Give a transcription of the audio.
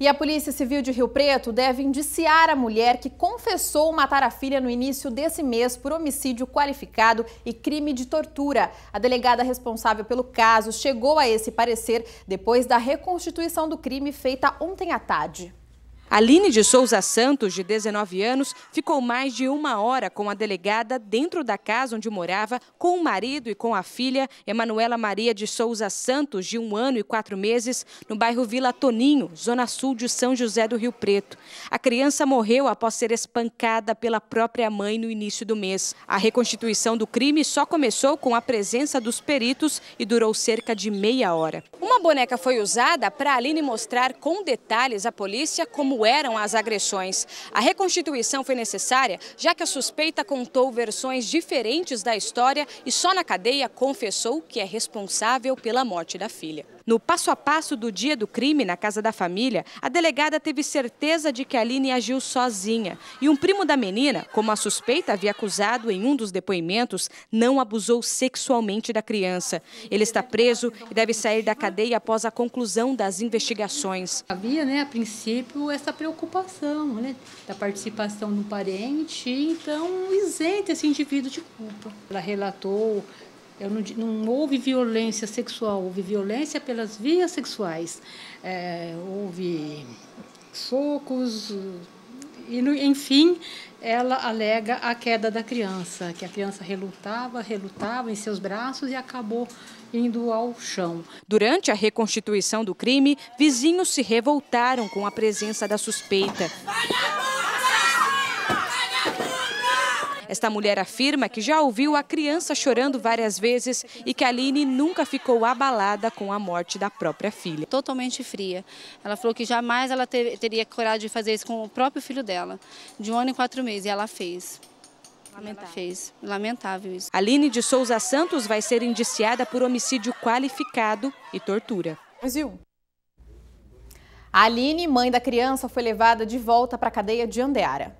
E a Polícia Civil de Rio Preto deve indiciar a mulher que confessou matar a filha no início desse mês por homicídio qualificado e crime de tortura. A delegada responsável pelo caso chegou a esse parecer depois da reconstituição do crime feita ontem à tarde. Aline de Souza Santos, de 19 anos, ficou mais de uma hora com a delegada dentro da casa onde morava, com o marido e com a filha, Emanuela Maria de Souza Santos, de um ano e quatro meses, no bairro Vila Toninho, zona sul de São José do Rio Preto. A criança morreu após ser espancada pela própria mãe no início do mês. A reconstituição do crime só começou com a presença dos peritos e durou cerca de meia hora. Uma boneca foi usada para Aline mostrar com detalhes à polícia como eram as agressões. A reconstituição foi necessária, já que a suspeita contou versões diferentes da história e só na cadeia confessou que é responsável pela morte da filha. No passo a passo do dia do crime na casa da família, a delegada teve certeza de que a Aline agiu sozinha. E um primo da menina, como a suspeita havia acusado em um dos depoimentos, não abusou sexualmente da criança. Ele está preso e deve sair da cadeia após a conclusão das investigações. Havia, né, a princípio, essa preocupação né, da participação do parente, então isenta esse indivíduo de culpa. Ela relatou eu não, não, houve violência sexual, houve violência pelas vias sexuais. É, houve socos, e no, enfim, ela alega a queda da criança, que a criança relutava, relutava em seus braços e acabou indo ao chão. Durante a reconstituição do crime, vizinhos se revoltaram com a presença da suspeita. Esta mulher afirma que já ouviu a criança chorando várias vezes e que a Aline nunca ficou abalada com a morte da própria filha. Totalmente fria. Ela falou que jamais ela ter, teria coragem de fazer isso com o próprio filho dela, de um ano e quatro meses, e ela fez. Lamentável. Fez. Lamentável isso. Aline de Souza Santos vai ser indiciada por homicídio qualificado e tortura. Brasil. A Aline, mãe da criança, foi levada de volta para a cadeia de Andeara.